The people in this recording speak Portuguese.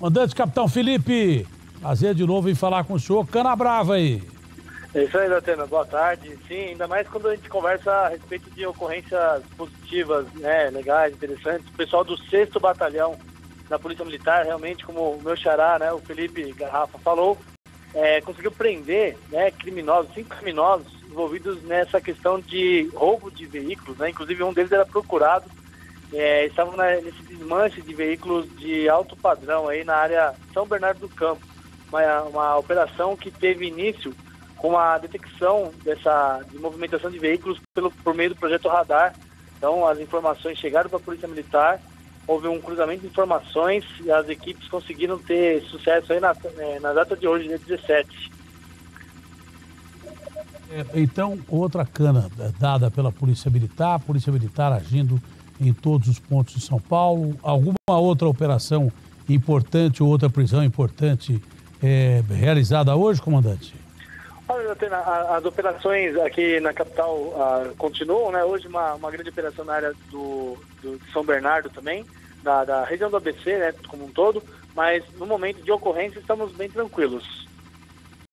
Mandante Capitão Felipe, prazer de novo em falar com o senhor. Cana Brava aí. É isso aí, Datena. Boa tarde. Sim, ainda mais quando a gente conversa a respeito de ocorrências positivas, né, legais, interessantes. O pessoal do 6 Batalhão da Polícia Militar, realmente, como o meu xará, né, o Felipe Garrafa falou, é, conseguiu prender né, criminosos, cinco criminosos envolvidos nessa questão de roubo de veículos, né? Inclusive um deles era procurado, é, estavam nesse desmanche de veículos de alto padrão aí na área São Bernardo do Campo. Uma, uma operação que teve início com a detecção dessa de movimentação de veículos pelo, por meio do projeto Radar. Então as informações chegaram para a Polícia Militar, houve um cruzamento de informações e as equipes conseguiram ter sucesso aí na, é, na data de hoje, dia 17. É, então, outra cana dada pela Polícia Militar, Polícia Militar agindo em todos os pontos de São Paulo. Alguma outra operação importante ou outra prisão importante é, realizada hoje, comandante? Olha, as operações aqui na capital uh, continuam, né? Hoje uma, uma grande operação na área do, do São Bernardo também, da, da região do ABC, né, como um todo, mas no momento de ocorrência estamos bem tranquilos.